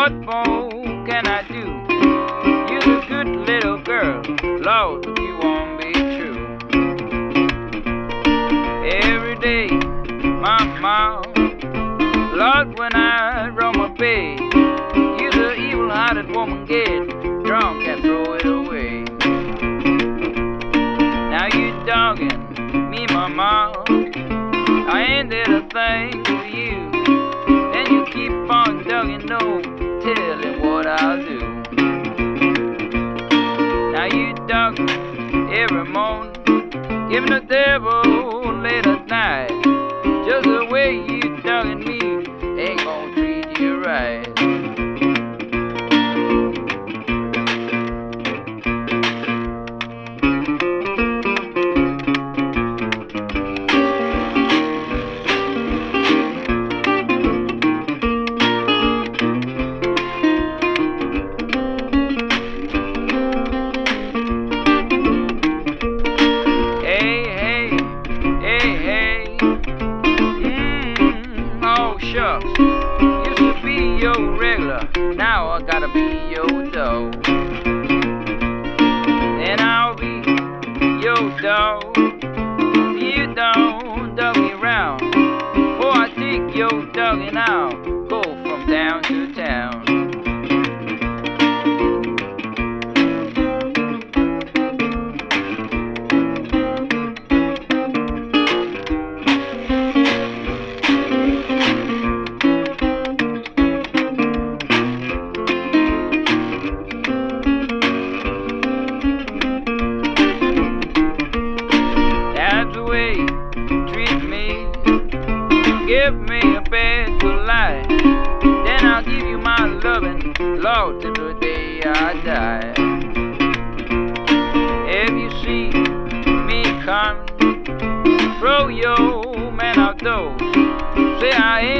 What more can I do? You're a good little girl. Lord, you won't be true. Every day, my mom. Lord, when I roam my bed, you're the evil hearted woman get drunk and throw it away. Now you're dogging me, my mom. I ain't did a thing. Telling what I'll do. Now you dog every morning, giving the devil late at night. Just the way you dogging me Shucks. Used to be your regular, now I gotta be your dog. And I'll be your dog. You don't dug me round. Before I take your dog and I'll go from town to town. Treat me. Give me a bed to lie. Then I'll give you my loving, Lord, till the day I die. If you see me coming, throw your man out outdoors. Say I ain't